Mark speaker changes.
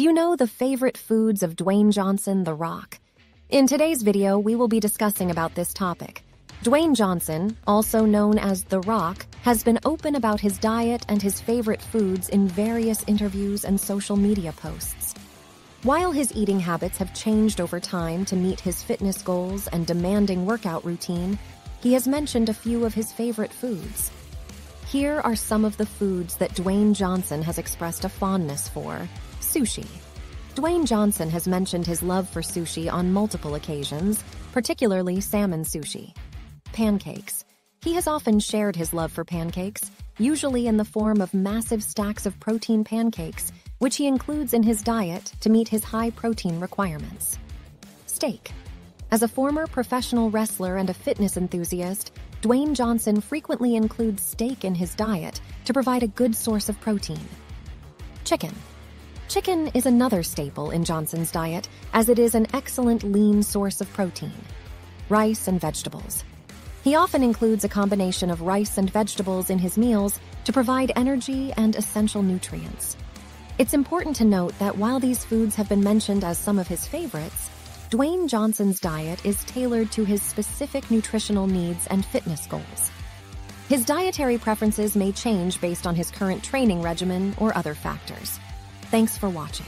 Speaker 1: Do you know the favorite foods of Dwayne Johnson, The Rock? In today's video, we will be discussing about this topic. Dwayne Johnson, also known as The Rock, has been open about his diet and his favorite foods in various interviews and social media posts. While his eating habits have changed over time to meet his fitness goals and demanding workout routine, he has mentioned a few of his favorite foods. Here are some of the foods that Dwayne Johnson has expressed a fondness for sushi. Dwayne Johnson has mentioned his love for sushi on multiple occasions, particularly salmon sushi. Pancakes. He has often shared his love for pancakes, usually in the form of massive stacks of protein pancakes, which he includes in his diet to meet his high protein requirements. Steak. As a former professional wrestler and a fitness enthusiast, Dwayne Johnson frequently includes steak in his diet to provide a good source of protein. Chicken. Chicken is another staple in Johnson's diet, as it is an excellent lean source of protein. Rice and vegetables. He often includes a combination of rice and vegetables in his meals to provide energy and essential nutrients. It's important to note that while these foods have been mentioned as some of his favorites, Dwayne Johnson's diet is tailored to his specific nutritional needs and fitness goals. His dietary preferences may change based on his current training regimen or other factors. Thanks for watching.